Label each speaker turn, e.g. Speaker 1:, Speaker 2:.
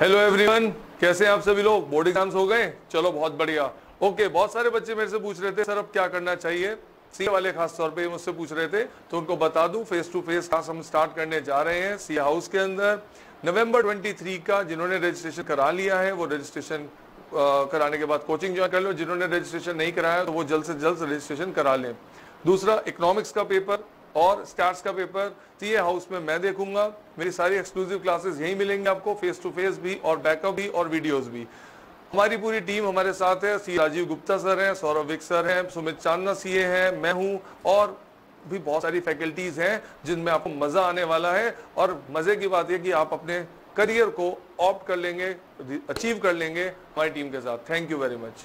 Speaker 1: Hello everyone कैसे हैं आप सभी लोग? बोर्ड एग्ज़ाम्स हो गए? चलो, बहुत बढ़िया। ओके बहुत सारे बच्चे मेरे से पूछ रहे थे, सर, अब क्या करना चाहिए? सी वाले खास तौर पे मुझसे पूछ रहे थे तो उनको बता दूँ फेस टू फेस क्लास हम स्टार्ट करने जा रहे हैं सी हाउस के अंदर। नवंबर 23 का जिन्होंने रजिस्ट्रेशन करा लिया है, वो रजिस्ट्रेशन कराने के बाद कोचिंग ज्वाइन कर लो। जिन्होंने रजिस्ट्रेशन नहीं कराया तो वो जल्द से जल्द रजिस्ट्रेशन करा लें। दूसरा इकोनॉमिक्स का पेपर और स्टार्स का पेपर सी हाउस में मैं देखूँगा। मेरी सारी एक्सक्लूसिव क्लासेस यही मिलेंगे आपको फेस टू फेस भी और बैकअप भी और वीडियोस भी। हमारी पूरी टीम हमारे साथ है। सी राजीव गुप्ता सर हैं सौरभ विक सर हैं, सुमित चांदना सी हैं, मैं हूँ और भी बहुत सारी फैकल्टीज हैं जिनमें आपको मज़ा आने वाला है। और मज़े की बात यह कि आप अपने करियर को ऑप्ट कर लेंगे अचीव कर लेंगे हमारी टीम के साथ। Thank you very much